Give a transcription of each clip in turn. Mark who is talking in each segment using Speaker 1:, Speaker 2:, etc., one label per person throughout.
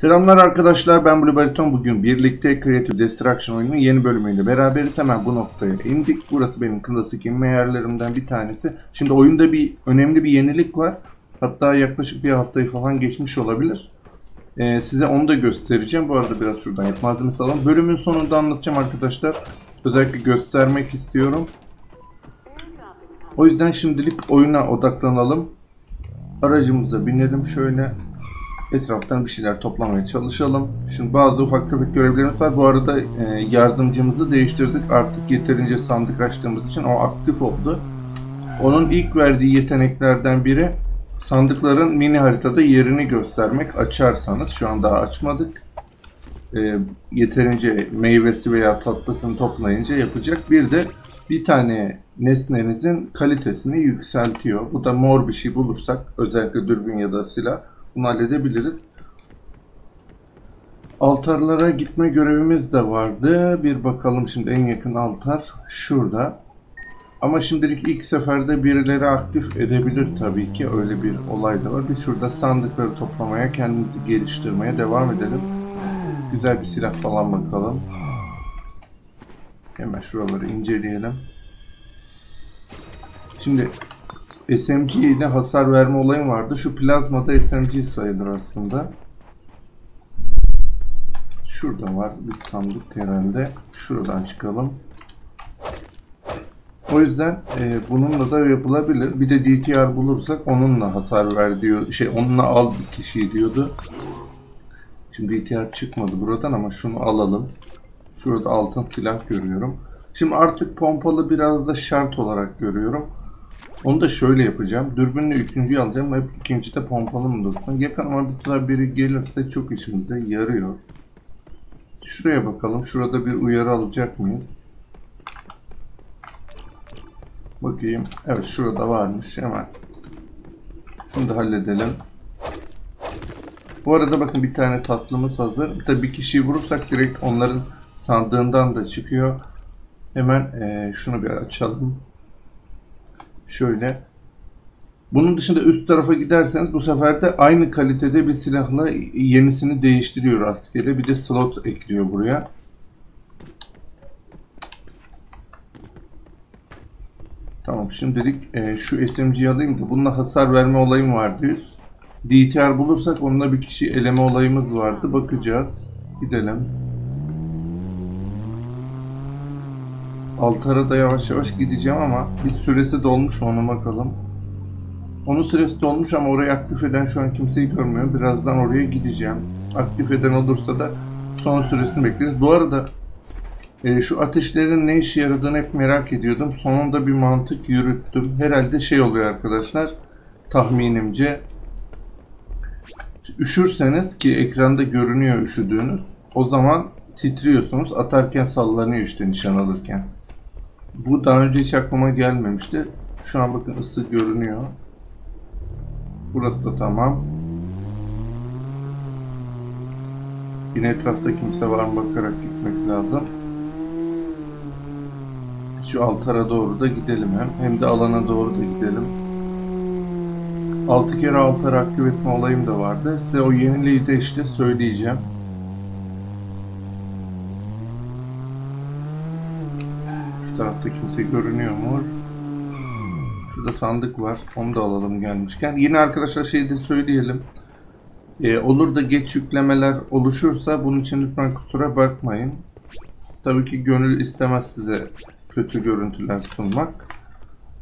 Speaker 1: Selamlar arkadaşlar ben Blue Bariton. Bugün birlikte Creative Destruction oyunun yeni bölümüyle beraberiz. Hemen bu noktaya indik. Burası benim klasik inme yerlerimden bir tanesi. Şimdi oyunda bir önemli bir yenilik var. Hatta yaklaşık bir haftayı falan geçmiş olabilir. Ee, size onu da göstereceğim. Bu arada biraz şuradan et malzemesi alalım. Bölümün sonunda anlatacağım arkadaşlar. Özellikle göstermek istiyorum. O yüzden şimdilik oyuna odaklanalım. Aracımıza binelim şöyle etraftan bir şeyler toplamaya çalışalım. Şimdi bazı ufak tefek görevlerimiz var. Bu arada e, yardımcımızı değiştirdik. Artık yeterince sandık açtığımız için o aktif oldu. Onun ilk verdiği yeteneklerden biri sandıkların mini haritada yerini göstermek. Açarsanız şu an daha açmadık. E, yeterince meyvesi veya tatlısını toplayınca yapacak. Bir de bir tane nesnenizin kalitesini yükseltiyor. Bu da mor bir şey bulursak özellikle dürbün ya da silah bunu halledebiliriz. Altarlara gitme görevimiz de vardı. Bir bakalım şimdi en yakın altar şurada. Ama şimdilik ilk seferde birileri aktif edebilir tabii ki. Öyle bir olay da var. Biz şurada sandıkları toplamaya, kendimizi geliştirmeye devam edelim. Güzel bir silah falan bakalım. Hemen şuraları inceleyelim. Şimdi SMG ile hasar verme olayım vardı. Şu plazmada SMG sayılır aslında. Şurada var bir sandık herhalde. Şuradan çıkalım. O yüzden e, bununla da yapılabilir. Bir de DTR bulursak onunla hasar ver diyor. Şey onunla al bir kişiyi diyordu. Şimdi DTR çıkmadı buradan ama şunu alalım. Şurada altın silah görüyorum. Şimdi artık pompalı biraz da şart olarak görüyorum. Onu da şöyle yapacağım. Dürbünle üçüncüyü alacağım. Hep ikinci de pompalı mı dursun? Yakınıma bir tane biri gelirse çok işimize yarıyor. Şuraya bakalım. Şurada bir uyarı alacak mıyız? Bakayım. Evet şurada varmış. Hemen. Şunu da halledelim. Bu arada bakın bir tane tatlımız hazır. Tabi bir kişiyi vurursak direkt onların sandığından da çıkıyor. Hemen e, şunu bir açalım. Şöyle. Bunun dışında üst tarafa giderseniz bu sefer de aynı kalitede bir silahla yenisini değiştiriyor rastgele. Bir de slot ekliyor buraya. Tamam şimdilik e, şu SMG'yi alayım da bununla hasar verme olayım var diyoruz. DTR bulursak onunla bir kişi eleme olayımız vardı. Bakacağız. Gidelim. Altara da yavaş yavaş gideceğim ama bir süresi dolmuş mu ona bakalım. Onun süresi dolmuş ama orayı aktif eden şu an kimseyi görmüyor. Birazdan oraya gideceğim. Aktif eden olursa da son süresini bekleriz. Bu arada e, şu ateşlerin ne işe yaradığını hep merak ediyordum. Sonunda bir mantık yürüttüm. Herhalde şey oluyor arkadaşlar. Tahminimce. Üşürseniz ki ekranda görünüyor üşüdüğünüz. O zaman titriyorsunuz. Atarken sallanıyor işte nişan alırken. Bu daha önce hiç aklıma gelmemişti. Şu an bakın ısı görünüyor. Burası da tamam. Yine etrafta kimse var mı bakarak gitmek lazım. Şu altara doğru da gidelim hem. Hem de alana doğru da gidelim. 6 kere altarı aktif etme olayım da vardı. Size o yeniliği de işte söyleyeceğim. Şu tarafta kimse görünüyor mu? Şurada sandık var. Onu da alalım gelmişken. Yine arkadaşlar şey de söyleyelim. Ee, olur da geç yüklemeler oluşursa bunun için lütfen kusura bakmayın. Tabii ki gönül istemez size kötü görüntüler sunmak.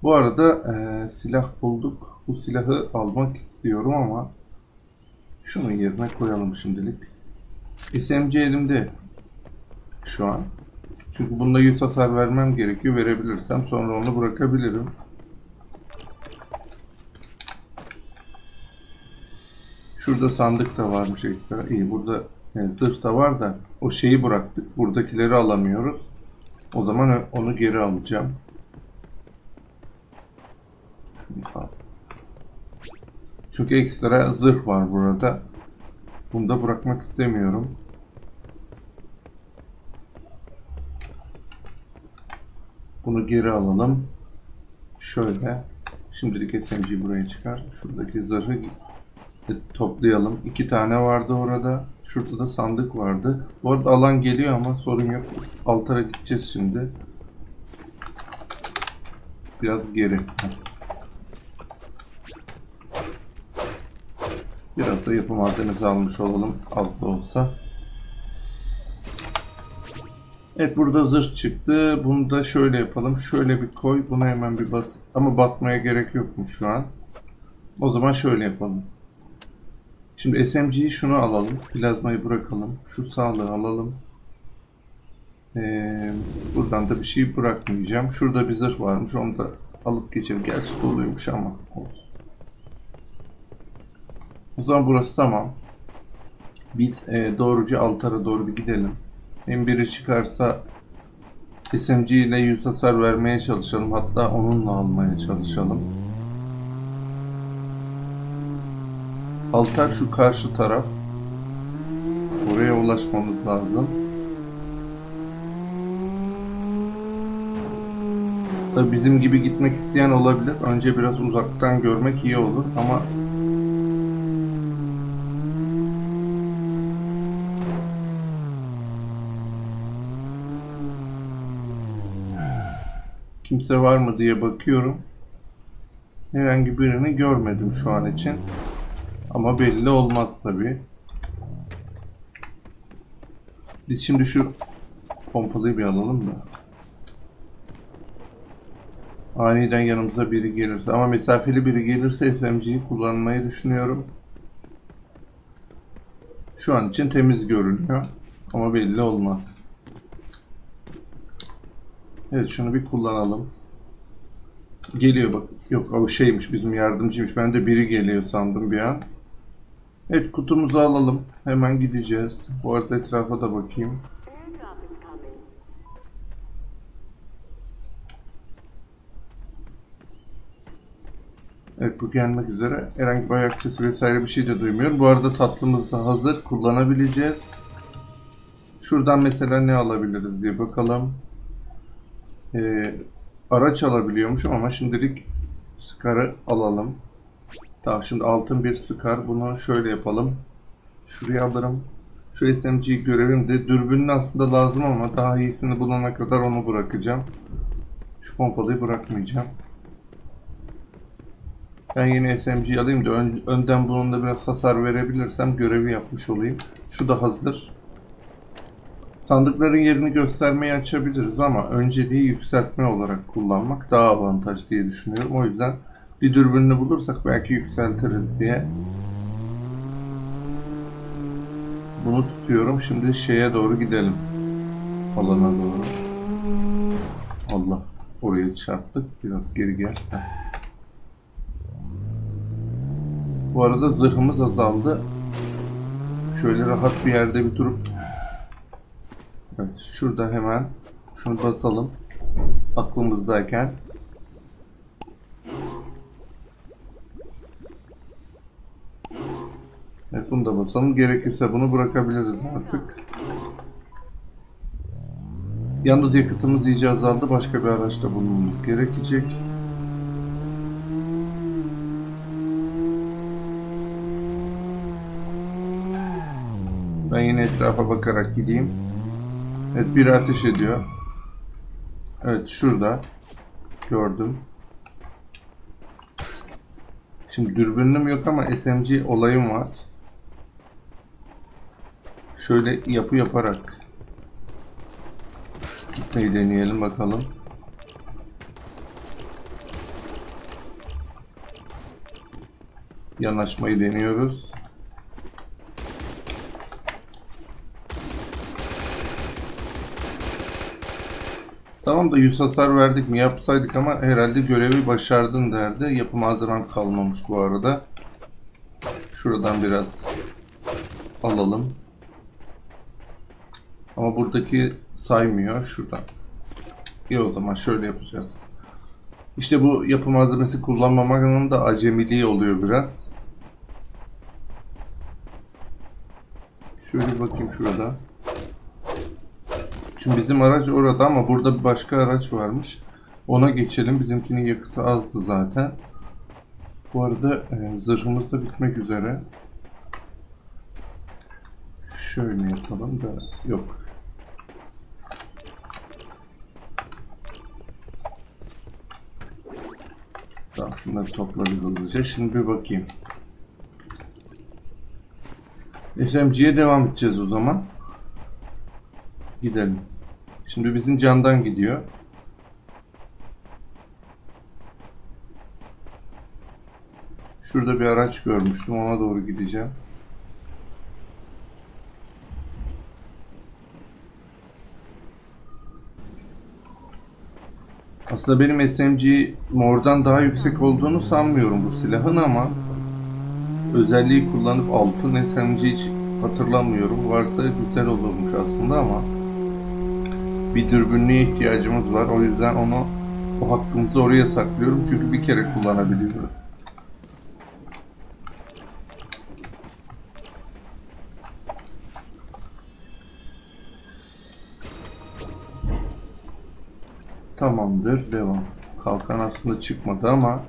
Speaker 1: Bu arada e, silah bulduk. Bu silahı almak istiyorum ama şunu yerine koyalım şimdilik. SMG elimde şu an. Çünkü bunda 100 hasar vermem gerekiyor. Verebilirsem sonra onu bırakabilirim. Şurada sandık da varmış ekstra. İyi burada yani zırh da var da o şeyi bıraktık. Buradakileri alamıyoruz. O zaman onu geri alacağım. Çünkü ekstra zırh var burada. Bunu da bırakmak istemiyorum. Bunu geri alalım. Şöyle. Şimdilik SMG buraya çıkar. Şuradaki zırhı toplayalım. İki tane vardı orada. Şurada da sandık vardı. Bu arada alan geliyor ama sorun yok. Altara gideceğiz şimdi. Biraz geri. Biraz da yapı malzemesi almış olalım. Az da olsa. Evet burada zırh çıktı. Bunu da şöyle yapalım. Şöyle bir koy. Buna hemen bir bas. Ama basmaya gerek yokmuş şu an. O zaman şöyle yapalım. Şimdi SMG'yi şunu alalım. Plazmayı bırakalım. Şu sağlığı alalım. Ee, buradan da bir şey bırakmayacağım. Şurada bir zırh varmış. Onu da alıp geçelim. Gerçi doluymuş ama olsun. O zaman burası tamam. Biz e, doğruca altara doğru bir gidelim. Hem biri çıkarsa SMG ile yüz hasar vermeye çalışalım. Hatta onunla almaya çalışalım. Altar şu karşı taraf. Oraya ulaşmamız lazım. Tabi bizim gibi gitmek isteyen olabilir. Önce biraz uzaktan görmek iyi olur ama kimse var mı diye bakıyorum. Herhangi birini görmedim şu an için. Ama belli olmaz tabi. Biz şimdi şu pompalıyı bir alalım da. Aniden yanımıza biri gelirse ama mesafeli biri gelirse SMG'yi kullanmayı düşünüyorum. Şu an için temiz görünüyor ama belli olmaz. Evet şunu bir kullanalım. Geliyor bak. Yok o şeymiş bizim yardımcıymış. Ben de biri geliyor sandım bir an. Evet kutumuzu alalım. Hemen gideceğiz. Bu arada etrafa da bakayım. Evet bu gelmek üzere. Herhangi bir ayak sesi vesaire bir şey de duymuyorum. Bu arada tatlımız da hazır. Kullanabileceğiz. Şuradan mesela ne alabiliriz diye bakalım. Ee, araç alabiliyormuşum ama şimdilik Scar'ı alalım. Tamam şimdi altın bir Scar. Bunu şöyle yapalım. Şuraya alırım. Şu SMG görevim de dürbünün aslında lazım ama daha iyisini bulana kadar onu bırakacağım. Şu pompalıyı bırakmayacağım. Ben yeni SMG alayım da ön- önden bununla biraz hasar verebilirsem görevi yapmış olayım. Şu da hazır. Sandıkların yerini göstermeyi açabiliriz ama önceliği yükseltme olarak kullanmak daha avantaj diye düşünüyorum. O yüzden bir dürbününü bulursak belki yükseltiriz diye bunu tutuyorum. Şimdi şeye doğru gidelim. Alana doğru. Allah. Oraya çarptık. Biraz geri gel. Bu arada zırhımız azaldı. Şöyle rahat bir yerde bir durup Evet, şurada hemen şunu basalım. Aklımızdayken. Evet bunu da basalım. Gerekirse bunu bırakabiliriz artık. Yalnız yakıtımız iyice azaldı. Başka bir araçta bulunmamız gerekecek. Ben yine etrafa bakarak gideyim. Evet biri ateş ediyor. Evet şurada. Gördüm. Şimdi dürbünüm yok ama SMG olayım var. Şöyle yapı yaparak gitmeyi deneyelim bakalım. Yanaşmayı deniyoruz. Tamam da 100 hasar verdik mi yapsaydık ama herhalde görevi başardın derdi. Yapı malzemem kalmamış bu arada. Şuradan biraz alalım. Ama buradaki saymıyor. Şuradan. İyi o zaman şöyle yapacağız. İşte bu yapı malzemesi kullanmamanın da acemiliği oluyor biraz. Şöyle bakayım şurada. Şimdi bizim araç orada ama burada bir başka araç varmış. Ona geçelim. Bizimkinin yakıtı azdı zaten. Bu arada e, zırhımız da bitmek üzere. Şöyle yapalım da yok. Tamam şunları toplarız hızlıca. Şimdi bir bakayım. SMG'ye devam edeceğiz o zaman. Gidelim. Şimdi bizim candan gidiyor. Şurada bir araç görmüştüm. Ona doğru gideceğim. Aslında benim SMG mordan daha yüksek olduğunu sanmıyorum bu silahın ama özelliği kullanıp altın SMG hiç hatırlamıyorum. Varsa güzel olurmuş aslında ama bir dürbünlüğe ihtiyacımız var. O yüzden onu o hakkımızı oraya saklıyorum. Çünkü bir kere kullanabiliyorum. Tamamdır. Devam. Kalkan aslında çıkmadı ama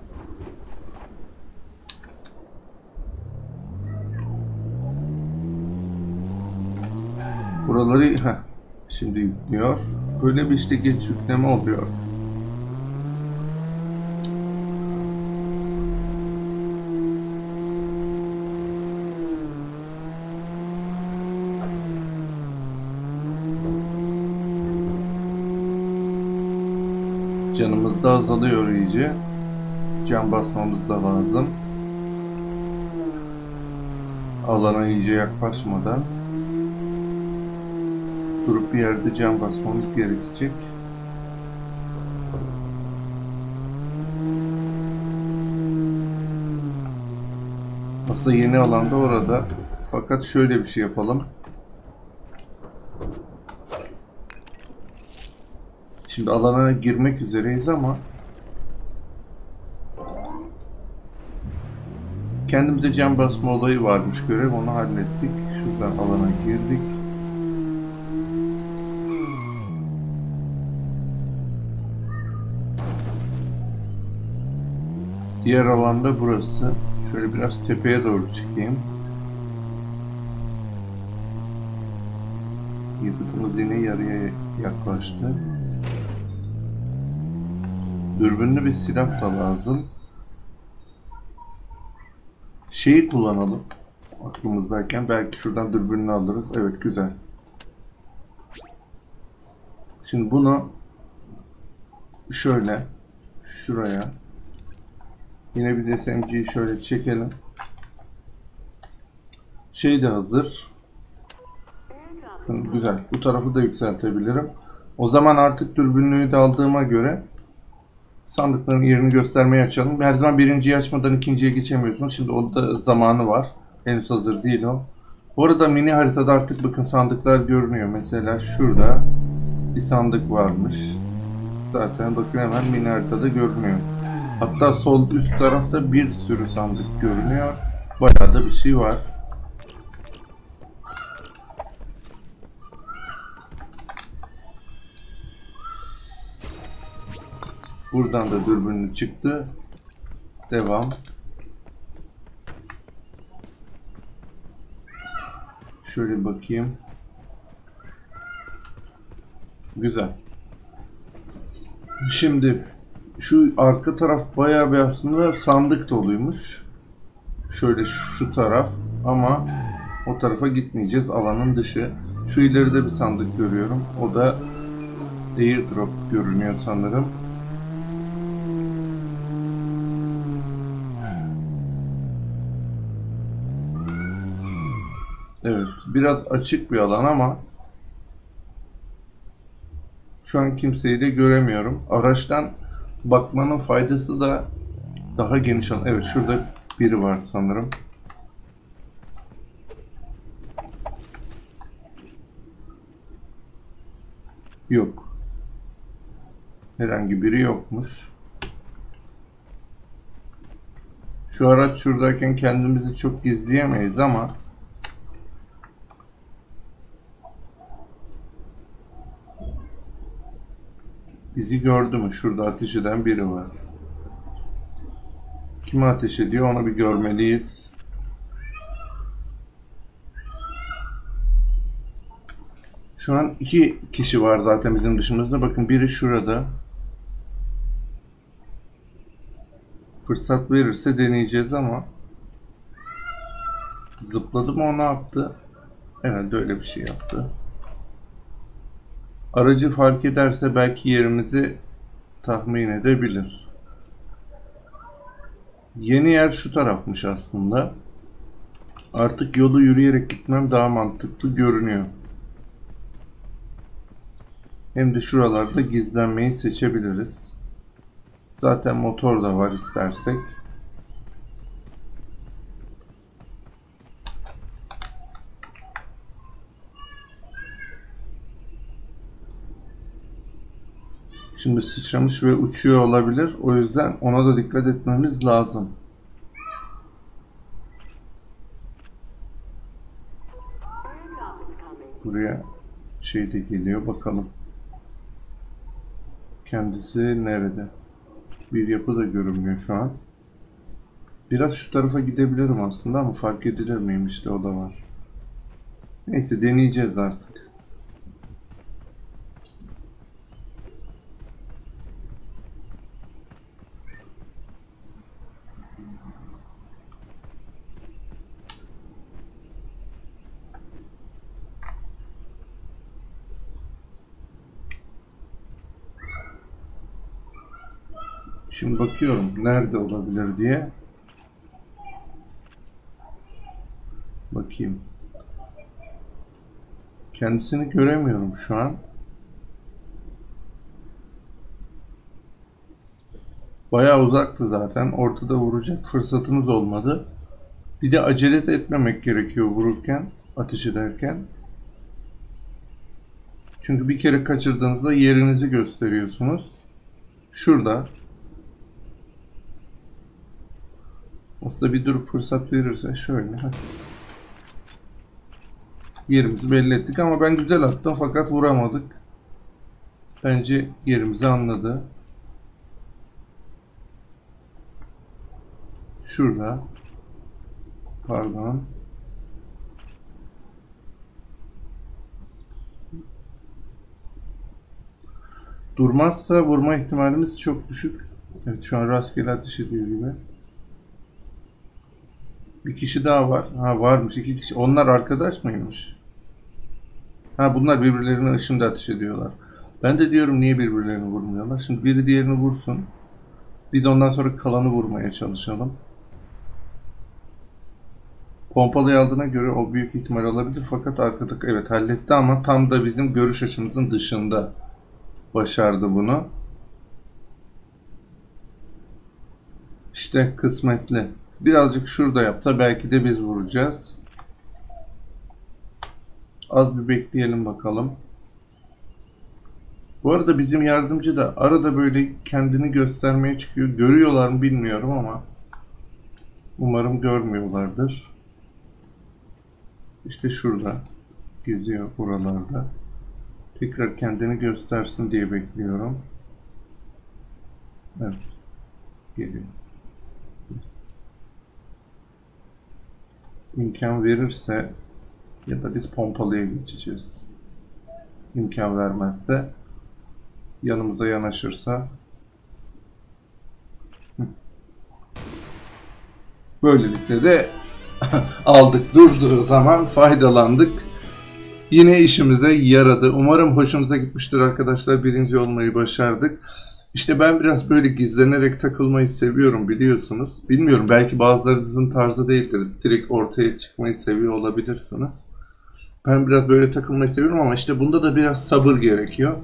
Speaker 1: buraları heh, şimdi yüklüyor. Böyle bir işte geç yükleme oluyor. Canımız da azalıyor iyice. Can basmamız da lazım. Alana iyice yaklaşmadan durup bir yerde can basmamız gerekecek. Aslında yeni alanda orada. Fakat şöyle bir şey yapalım. Şimdi alana girmek üzereyiz ama kendimize can basma olayı varmış görev onu hallettik. Şuradan alana girdik. Diğer alanda burası. Şöyle biraz tepeye doğru çıkayım. Yakıtımız yine yarıya yaklaştı. Dürbünlü bir silah da lazım. Şeyi kullanalım. Aklımızdayken belki şuradan dürbününü alırız. Evet güzel. Şimdi bunu şöyle şuraya yine bir SMG'yi şöyle çekelim. Şey de hazır. Güzel. Bu tarafı da yükseltebilirim. O zaman artık dürbünlüğü de aldığıma göre sandıkların yerini göstermeyi açalım. Her zaman birinciyi açmadan ikinciye geçemiyorsunuz. Şimdi o da zamanı var. Henüz hazır değil o. Bu arada mini haritada artık bakın sandıklar görünüyor. Mesela şurada bir sandık varmış. Zaten bakın hemen mini haritada görünüyor. Hatta sol üst tarafta bir sürü sandık görünüyor. Bayağı da bir şey var. Buradan da dürbünlü çıktı. Devam. Şöyle bakayım. Güzel. Şimdi şu arka taraf bayağı bir aslında sandık doluymuş. Şöyle şu taraf ama o tarafa gitmeyeceğiz. Alanın dışı. Şu ileride bir sandık görüyorum. O da airdrop görünüyor sanırım. Evet, biraz açık bir alan ama şu an kimseyi de göremiyorum. Araçtan bakmanın faydası da daha geniş alan. Evet, şurada biri var sanırım. Yok. Herhangi biri yokmuş. Şu araç şuradayken kendimizi çok gizleyemeyiz ama Bizi gördü mü? Şurada ateş eden biri var. Kime ateş ediyor onu bir görmeliyiz. Şu an iki kişi var zaten bizim dışımızda. Bakın biri şurada. Fırsat verirse deneyeceğiz ama zıpladı mı o ne yaptı? Herhalde öyle bir şey yaptı. Aracı fark ederse belki yerimizi tahmin edebilir. Yeni yer şu tarafmış aslında. Artık yolu yürüyerek gitmem daha mantıklı görünüyor. Hem de şuralarda gizlenmeyi seçebiliriz. Zaten motor da var istersek. Şimdi sıçramış ve uçuyor olabilir. O yüzden ona da dikkat etmemiz lazım. Buraya şey de geliyor. Bakalım. Kendisi nerede? Bir yapı da görünmüyor şu an. Biraz şu tarafa gidebilirim aslında ama fark edilir miyim işte o da var. Neyse deneyeceğiz artık. Şimdi bakıyorum nerede olabilir diye. Bakayım. Kendisini göremiyorum şu an. Bayağı uzaktı zaten. Ortada vuracak fırsatımız olmadı. Bir de acele etmemek gerekiyor vururken, ateş ederken. Çünkü bir kere kaçırdığınızda yerinizi gösteriyorsunuz. Şurada Aslında bir durup fırsat verirse şöyle. Yerimizi belli ettik ama ben güzel attım fakat vuramadık. Bence yerimizi anladı. Şurada. Pardon. Durmazsa vurma ihtimalimiz çok düşük. Evet şu an rastgele ateş ediyor gibi. Bir kişi daha var. Ha varmış iki kişi. Onlar arkadaş mıymış? Ha bunlar birbirlerine şimdi ateş ediyorlar. Ben de diyorum niye birbirlerini vurmuyorlar. Şimdi biri diğerini vursun. Biz ondan sonra kalanı vurmaya çalışalım. Pompalıyı aldığına göre o büyük ihtimal olabilir. Fakat arkada evet halletti ama tam da bizim görüş açımızın dışında başardı bunu. İşte kısmetli. Birazcık şurada yapsa belki de biz vuracağız. Az bir bekleyelim bakalım. Bu arada bizim yardımcı da arada böyle kendini göstermeye çıkıyor. Görüyorlar mı bilmiyorum ama umarım görmüyorlardır. İşte şurada geziyor buralarda. Tekrar kendini göstersin diye bekliyorum. Evet. Geliyor. İmkan verirse ya da biz pompalıya geçeceğiz. İmkan vermezse yanımıza yanaşırsa böylelikle de aldık durduğu zaman faydalandık. Yine işimize yaradı. Umarım hoşunuza gitmiştir arkadaşlar. Birinci olmayı başardık. İşte ben biraz böyle gizlenerek takılmayı seviyorum biliyorsunuz. Bilmiyorum belki bazılarınızın tarzı değildir. Direkt ortaya çıkmayı seviyor olabilirsiniz. Ben biraz böyle takılmayı seviyorum ama işte bunda da biraz sabır gerekiyor.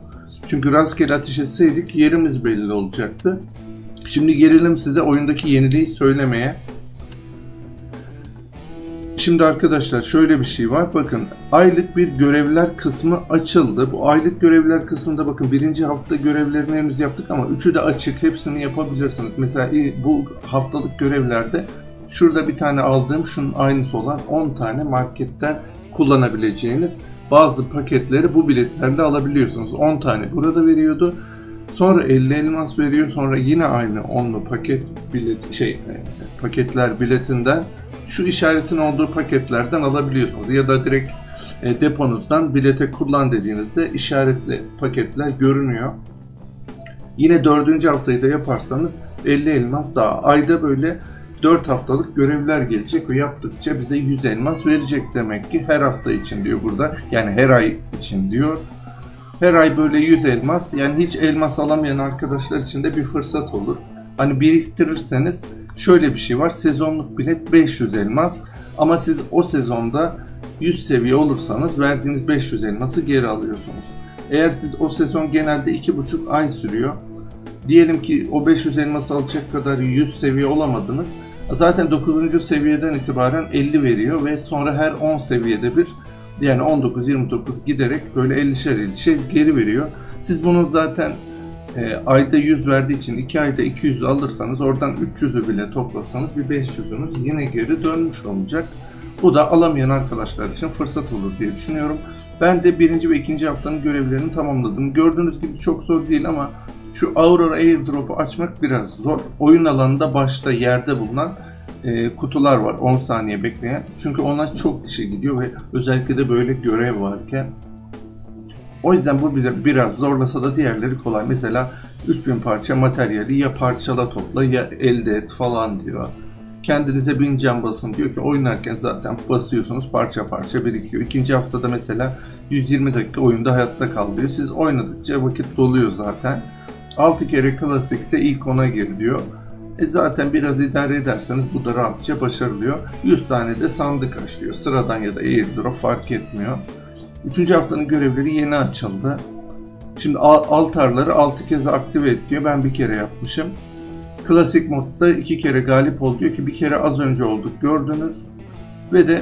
Speaker 1: Çünkü rastgele ateş etseydik yerimiz belli olacaktı. Şimdi gelelim size oyundaki yeniliği söylemeye. Şimdi arkadaşlar şöyle bir şey var. Bakın aylık bir görevler kısmı açıldı. Bu aylık görevler kısmında bakın birinci hafta görevlerini henüz yaptık ama üçü de açık. Hepsini yapabilirsiniz. Mesela bu haftalık görevlerde şurada bir tane aldığım şunun aynısı olan 10 tane marketten kullanabileceğiniz bazı paketleri bu biletlerle alabiliyorsunuz. 10 tane burada veriyordu. Sonra 50 elmas veriyor. Sonra yine aynı 10'lu paket bilet şey e, paketler biletinden şu işaretin olduğu paketlerden alabiliyorsunuz. Ya da direkt e, deponuzdan bilete kullan dediğinizde işaretli paketler görünüyor. Yine dördüncü haftayı da yaparsanız 50 elmas daha. Ayda böyle 4 haftalık görevler gelecek ve yaptıkça bize 100 elmas verecek demek ki her hafta için diyor burada. Yani her ay için diyor. Her ay böyle 100 elmas yani hiç elmas alamayan arkadaşlar için de bir fırsat olur. Hani biriktirirseniz şöyle bir şey var. Sezonluk bilet 500 elmas ama siz o sezonda 100 seviye olursanız verdiğiniz 500 elması geri alıyorsunuz. Eğer siz o sezon genelde 2,5 ay sürüyor. Diyelim ki o 500 elması alacak kadar 100 seviye olamadınız. Zaten 9. seviyeden itibaren 50 veriyor ve sonra her 10 seviyede bir yani 19-29 giderek böyle 50'şer 50'şer geri veriyor. Siz bunu zaten e, ayda 100 verdiği için 2 ayda 200 alırsanız oradan 300'ü bile toplasanız bir 500'ünüz yine geri dönmüş olacak. Bu da alamayan arkadaşlar için fırsat olur diye düşünüyorum. Ben de birinci ve ikinci haftanın görevlerini tamamladım. Gördüğünüz gibi çok zor değil ama şu Aurora Airdrop'u açmak biraz zor. Oyun alanında başta yerde bulunan e, kutular var 10 saniye bekleyen. Çünkü ona çok kişi gidiyor ve özellikle de böyle görev varken o yüzden bu bize biraz zorlasa da diğerleri kolay. Mesela 3000 parça materyali ya parçala topla ya elde et falan diyor. Kendinize bin can basın diyor ki oynarken zaten basıyorsunuz parça parça birikiyor. İkinci haftada mesela 120 dakika oyunda hayatta kal diyor. Siz oynadıkça vakit doluyor zaten. 6 kere klasikte ilk ona gir diyor. E zaten biraz idare ederseniz bu da rahatça başarılıyor. 100 tane de sandık açlıyor. Sıradan ya da airdrop fark etmiyor. Üçüncü haftanın görevleri yeni açıldı. Şimdi altarları 6 kez aktive et diyor. Ben bir kere yapmışım. Klasik modda iki kere galip ol diyor ki bir kere az önce olduk gördünüz. Ve de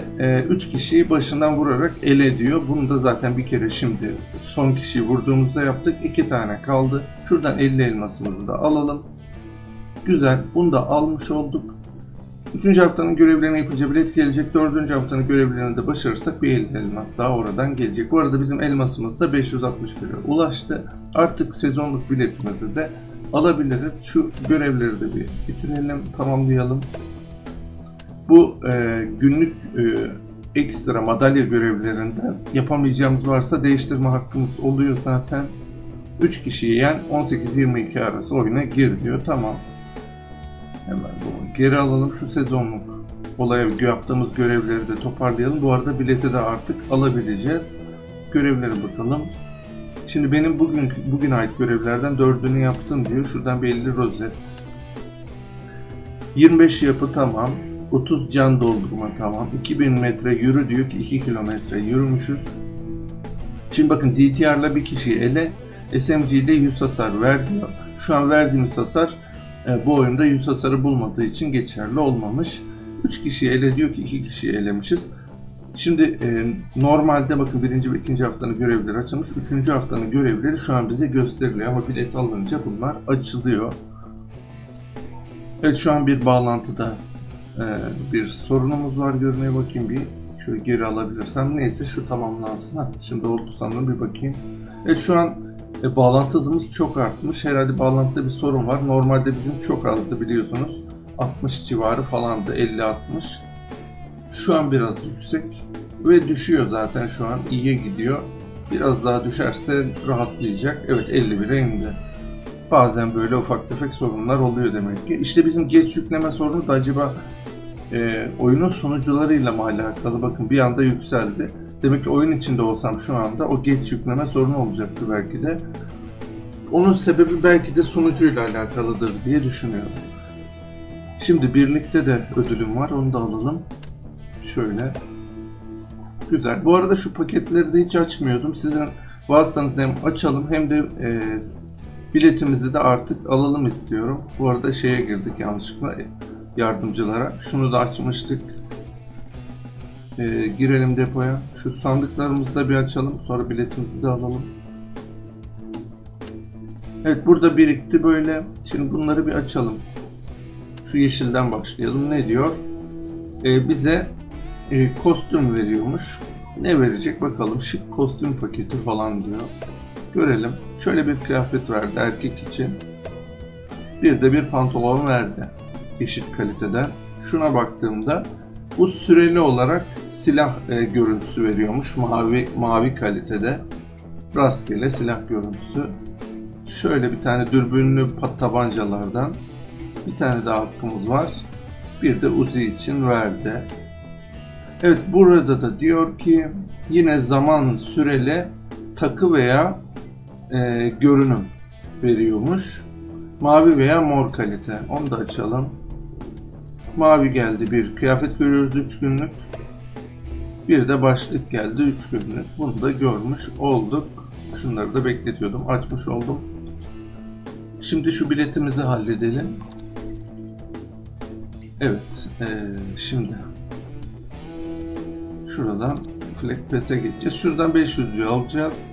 Speaker 1: 3 e, kişiyi başından vurarak ele diyor. Bunu da zaten bir kere şimdi son kişiyi vurduğumuzda yaptık. 2 tane kaldı. Şuradan 50 elmasımızı da alalım. Güzel. Bunu da almış olduk. Üçüncü haftanın görevlerini yapınca bilet gelecek. Dördüncü haftanın görevlerini de başarırsak bir 50 elmas daha oradan gelecek. Bu arada bizim elmasımız da 561'e ulaştı. Artık sezonluk biletimizi de alabiliriz. Şu görevleri de bir bitirelim, tamamlayalım. Bu e, günlük e, ekstra madalya görevlerinden yapamayacağımız varsa değiştirme hakkımız oluyor zaten. 3 kişiyi yen 18-22 arası oyuna gir diyor. Tamam. Hemen bunu geri alalım. Şu sezonluk olaya yaptığımız görevleri de toparlayalım. Bu arada bileti de artık alabileceğiz. Görevlere bakalım. Şimdi benim bugün bugün ait görevlerden dördünü yaptım diyor. Şuradan belli rozet. 25 yapı tamam. 30 can doldurma tamam. 2000 metre yürü diyor ki 2 kilometre yürümüşüz. Şimdi bakın DTR'la bir kişiyi ele, SMG ile 100 hasar ver diyor. Şu an verdiğimiz hasar e, bu oyunda 100 hasarı bulmadığı için geçerli olmamış. 3 kişiyi ele diyor ki 2 kişiyi elemişiz. Şimdi e, normalde bakın birinci ve ikinci haftanın görevleri açılmış. Üçüncü haftanın görevleri şu an bize gösteriliyor ama bilet alınca bunlar açılıyor. Evet şu an bir bağlantıda e, bir sorunumuz var görmeye bakayım bir. Şöyle geri alabilirsem neyse şu tamamlansın. Ha, şimdi oldu sanırım bir bakayım. Evet şu an e, bağlantı hızımız çok artmış. Herhalde bağlantıda bir sorun var. Normalde bizim çok azdı biliyorsunuz. 60 civarı falandı 50-60. Şu an biraz yüksek ve düşüyor zaten şu an iyiye gidiyor. Biraz daha düşerse rahatlayacak. Evet 51'e indi. Bazen böyle ufak tefek sorunlar oluyor demek ki. İşte bizim geç yükleme sorunu da acaba e, oyunun sonucularıyla mı alakalı? Bakın bir anda yükseldi. Demek ki oyun içinde olsam şu anda o geç yükleme sorunu olacaktı belki de. Onun sebebi belki de sunucuyla alakalıdır diye düşünüyorum. Şimdi birlikte de ödülüm var onu da alalım. Şöyle. Güzel. Bu arada şu paketleri de hiç açmıyordum. Sizin vasıtanızda hem açalım hem de e, biletimizi de artık alalım istiyorum. Bu arada şeye girdik yanlışlıkla yardımcılara. Şunu da açmıştık. E, girelim depoya. Şu sandıklarımızı da bir açalım. Sonra biletimizi de alalım. Evet burada birikti böyle. Şimdi bunları bir açalım. Şu yeşilden başlayalım. Ne diyor? Ee, bize e, kostüm veriyormuş. Ne verecek bakalım. Şık kostüm paketi falan diyor. Görelim. Şöyle bir kıyafet verdi erkek için. Bir de bir pantolon verdi. Eşit kaliteden. Şuna baktığımda Bu süreli olarak silah e, görüntüsü veriyormuş. Mavi mavi kalitede. Rastgele silah görüntüsü. Şöyle bir tane dürbünlü tabancalardan bir tane daha hakkımız var. Bir de Uzi için verdi. Evet burada da diyor ki yine zaman süreli takı veya e, görünüm veriyormuş. Mavi veya mor kalite. Onu da açalım. Mavi geldi bir. Kıyafet görüyoruz 3 günlük. Bir de başlık geldi 3 günlük. Bunu da görmüş olduk. Şunları da bekletiyordum. Açmış oldum. Şimdi şu biletimizi halledelim. Evet. Ee, şimdi şuradan Flag Pass'e geçeceğiz. Şuradan 500 diyor alacağız.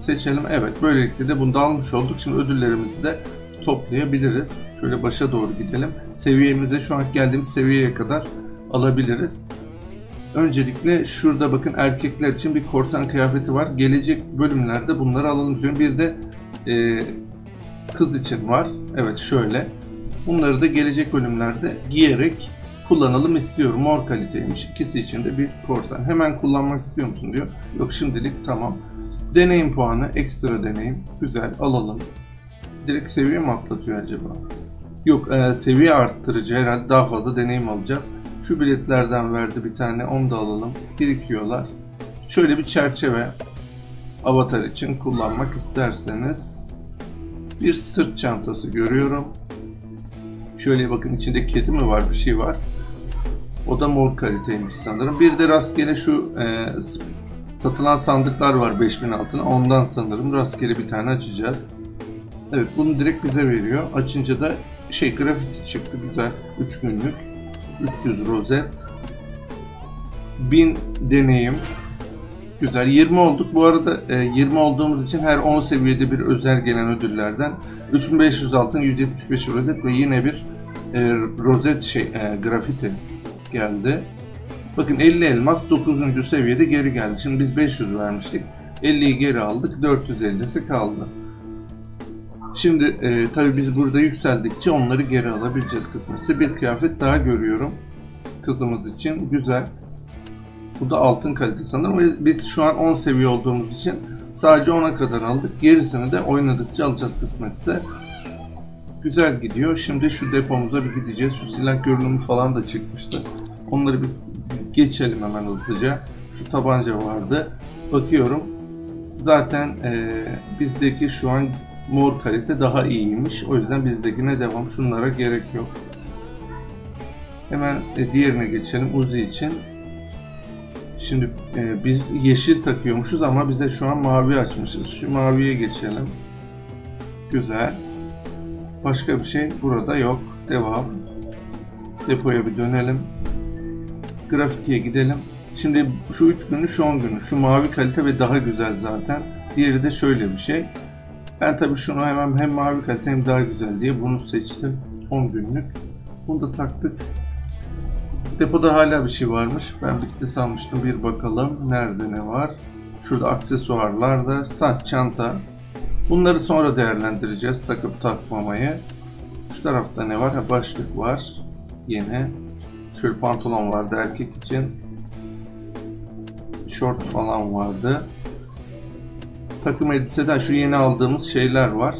Speaker 1: Seçelim. Evet. Böylelikle de bunu da almış olduk. Şimdi ödüllerimizi de toplayabiliriz. Şöyle başa doğru gidelim. Seviyemize şu an geldiğimiz seviyeye kadar alabiliriz. Öncelikle şurada bakın erkekler için bir korsan kıyafeti var. Gelecek bölümlerde bunları alalım diyorum. Bir de e, kız için var. Evet şöyle. Bunları da gelecek bölümlerde giyerek kullanalım istiyorum. Mor kaliteymiş. İkisi için de bir korsan. Hemen kullanmak istiyor musun diyor. Yok şimdilik tamam. Deneyim puanı, ekstra deneyim. Güzel alalım. Direkt seviye mi atlatıyor acaba? Yok e, seviye arttırıcı herhalde daha fazla deneyim alacağız. Şu biletlerden verdi bir tane onu da alalım. Birikiyorlar. Şöyle bir çerçeve avatar için kullanmak isterseniz bir sırt çantası görüyorum. Şöyle bakın içinde kedi mi var bir şey var. O da mor kaliteymiş sanırım. Bir de rastgele şu e, satılan sandıklar var 5000 altına. Ondan sanırım rastgele bir tane açacağız. Evet bunu direkt bize veriyor. Açınca da şey grafiti çıktı güzel. 3 günlük. 300 rozet. 1000 deneyim. Güzel. 20 olduk. Bu arada 20 olduğumuz için her 10 seviyede bir özel gelen ödüllerden 3500 altın, 175 rozet ve yine bir e, rozet şey e, grafiti geldi. Bakın 50 elmas 9. seviyede geri geldi. Şimdi biz 500 vermiştik. 50'yi geri aldık. 450'si kaldı. Şimdi e, tabii biz burada yükseldikçe onları geri alabileceğiz kısmetse. Bir kıyafet daha görüyorum. Kızımız için. Güzel. Bu da altın kalite sanırım. Biz şu an 10 seviye olduğumuz için sadece 10'a kadar aldık. Gerisini de oynadıkça alacağız kısmetse. Güzel gidiyor. Şimdi şu depomuza bir gideceğiz. Şu silah görünümü falan da çıkmıştı. Onları bir geçelim hemen hızlıca. Şu tabanca vardı. Bakıyorum. Zaten e, bizdeki şu an mor kalite daha iyiymiş. O yüzden bizdekine devam. Şunlara gerek yok. Hemen e, diğerine geçelim Uzi için. Şimdi e, biz yeşil takıyormuşuz ama bize şu an mavi açmışız. Şu maviye geçelim. Güzel. Başka bir şey burada yok. Devam. Depoya bir dönelim. Grafitiye gidelim. Şimdi şu 3 günü şu 10 günü. Şu mavi kalite ve daha güzel zaten. Diğeri de şöyle bir şey. Ben tabii şunu hemen hem mavi kalite hem daha güzel diye bunu seçtim. 10 günlük. Bunu da taktık. Depoda hala bir şey varmış. Ben bitti sanmıştım. Bir bakalım. Nerede ne var? Şurada aksesuarlarda saç, çanta. Bunları sonra değerlendireceğiz. Takıp takmamayı. Şu tarafta ne var? Ha, başlık var. Yine. Şöyle pantolon vardı erkek için. Short falan vardı. Takım elbiseden şu yeni aldığımız şeyler var.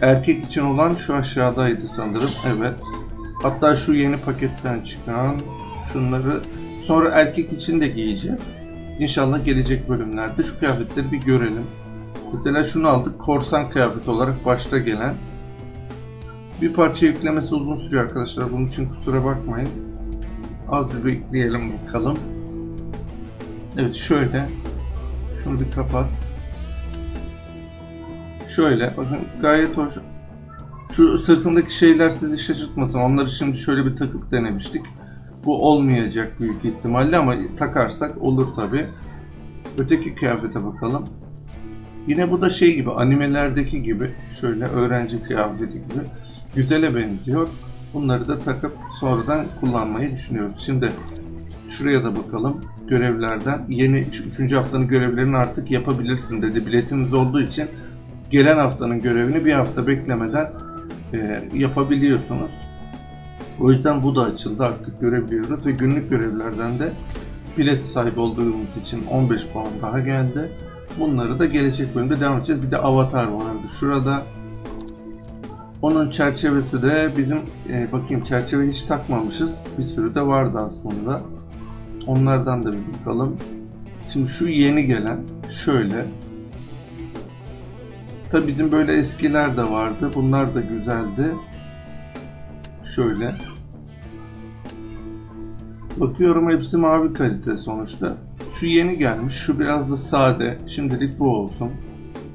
Speaker 1: Erkek için olan şu aşağıdaydı sanırım. Evet. Hatta şu yeni paketten çıkan şunları sonra erkek için de giyeceğiz. İnşallah gelecek bölümlerde şu kıyafetleri bir görelim. Mesela şunu aldık. Korsan kıyafet olarak başta gelen. Bir parça yüklemesi uzun sürüyor arkadaşlar. Bunun için kusura bakmayın. Az bir bekleyelim bakalım. Evet şöyle. Şunu bir kapat. Şöyle bakın gayet hoş. Şu sırtındaki şeyler sizi şaşırtmasın. Onları şimdi şöyle bir takıp denemiştik. Bu olmayacak büyük ihtimalle ama takarsak olur tabi. Öteki kıyafete bakalım. Yine bu da şey gibi animelerdeki gibi şöyle öğrenci kıyafeti gibi güzele benziyor. Bunları da takıp sonradan kullanmayı düşünüyoruz. Şimdi şuraya da bakalım. Görevlerden yeni 3. haftanın görevlerini artık yapabilirsin dedi. Biletiniz olduğu için gelen haftanın görevini bir hafta beklemeden e, yapabiliyorsunuz. O yüzden bu da açıldı artık görebiliyoruz ve günlük görevlerden de bilet sahibi olduğumuz için 15 puan daha geldi. Bunları da gelecek bölümde devam edeceğiz. Bir de avatar vardı şurada. Onun çerçevesi de bizim e, bakayım çerçeve hiç takmamışız. Bir sürü de vardı aslında. Onlardan da bir bakalım. Şimdi şu yeni gelen şöyle. Tabi bizim böyle eskiler de vardı. Bunlar da güzeldi. Şöyle. Bakıyorum hepsi mavi kalite sonuçta. Şu yeni gelmiş. Şu biraz da sade. Şimdilik bu olsun.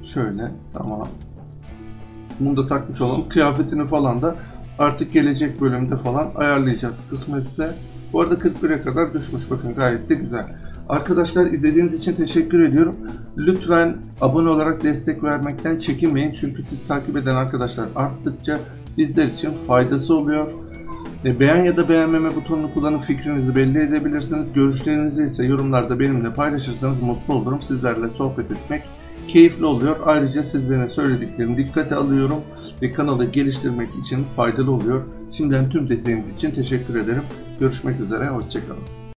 Speaker 1: Şöyle. Tamam. Bunu da takmış olalım. Kıyafetini falan da artık gelecek bölümde falan ayarlayacağız kısmetse. Bu arada 41'e kadar düşmüş. Bakın gayet de güzel. Arkadaşlar izlediğiniz için teşekkür ediyorum. Lütfen abone olarak destek vermekten çekinmeyin. Çünkü siz takip eden arkadaşlar arttıkça bizler için faydası oluyor. E, beğen ya da beğenmeme butonunu kullanıp fikrinizi belli edebilirsiniz. Görüşlerinizi ise yorumlarda benimle paylaşırsanız mutlu olurum. Sizlerle sohbet etmek keyifli oluyor. Ayrıca sizlerin söylediklerini dikkate alıyorum ve kanalı geliştirmek için faydalı oluyor. Şimdiden tüm desteğiniz için teşekkür ederim. Görüşmek üzere, hoşçakalın.